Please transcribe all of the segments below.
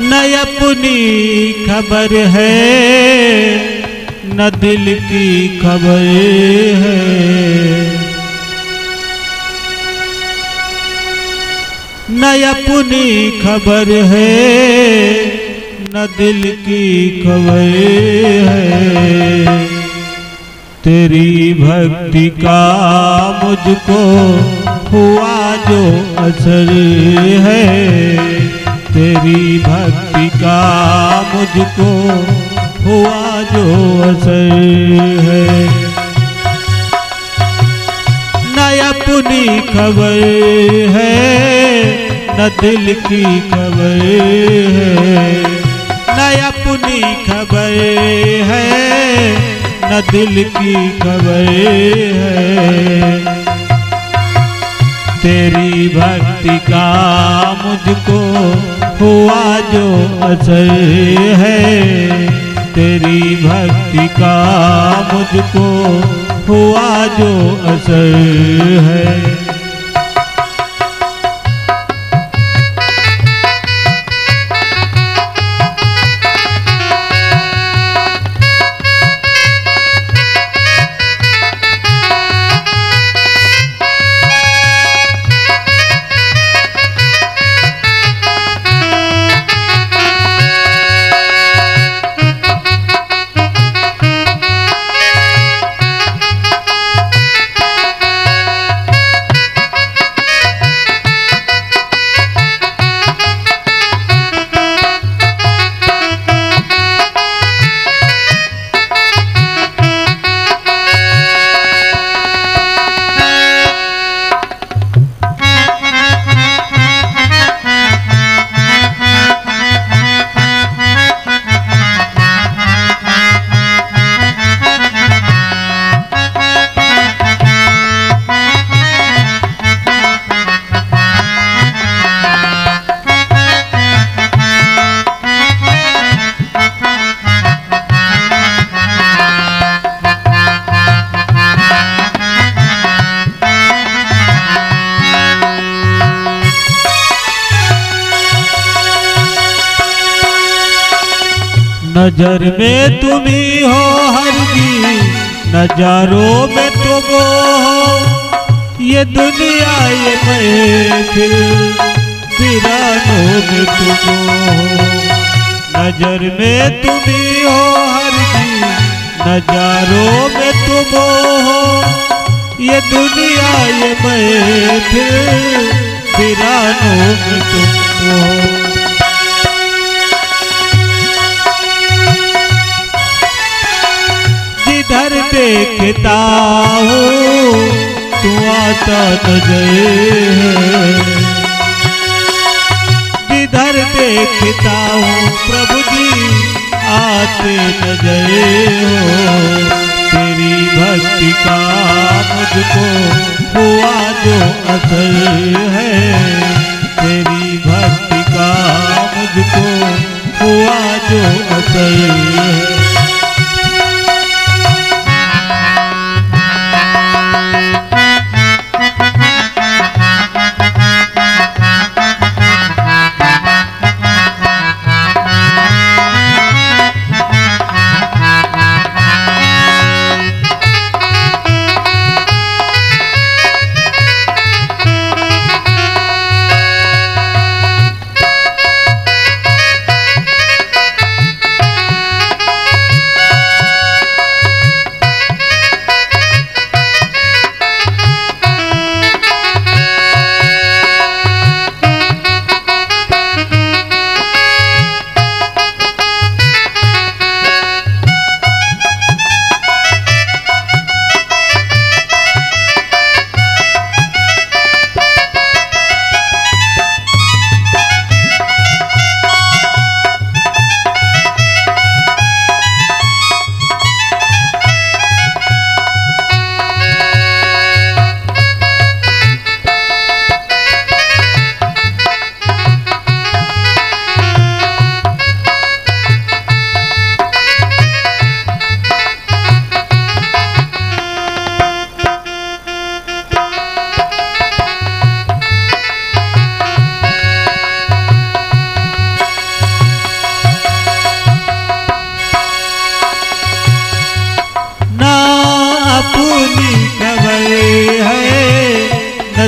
न अपनी खबर है, न दिल की खबर है। न अपनी खबर है, न दिल की खबर है। तेरी भक्ति का मुझको हुआ जो असर है। तेरी भक्ति का मुझको हुआ जो असर है। न अपनी खबर है, न दिल की खबर है। न अपनी खबर है, न दिल की खबर है। तेरी भक्ति का मुझको हुआ जो असर है। तेरी भक्ति का मुझको हुआ जो असर है। नज़र में तुम ही हो हर हरगी नजारों में तुम हो। ये दुनिया, ये महफिल में तुम हो। नज़र में तुम ही हो हर हरगी नजारों में तुम हो। ये दुनिया, ये महफिल में तुम हो। देखता हूँ, तू आता नज़र जिधर देखता हूँ, प्रभु जी आते नज़र हो। तेरी भक्ति का मुझको हुआ जो असर है। तेरी भक्ति का मुझको हुआ जो असर है।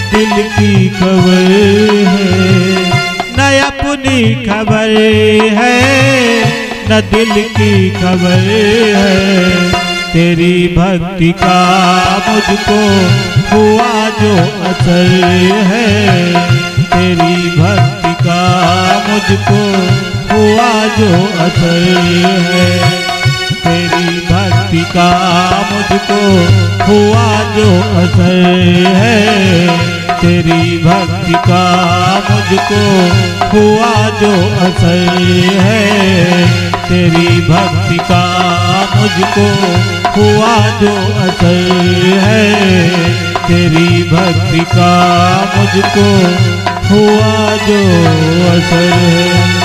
दिल की खबर है। न अपनी खबर है, न दिल की खबर है। तेरी भक्ति का मुझको हुआ जो असर है। तेरी भक्ति का मुझको हुआ जो असर है। तेरी भक्ति का मुझको हुआ जो असर है। तेरी भक्ति का मुझको हुआ जो असर है। तेरी भक्ति का मुझको हुआ जो असर है। तेरी भक्ति का मुझको हुआ जो असर है।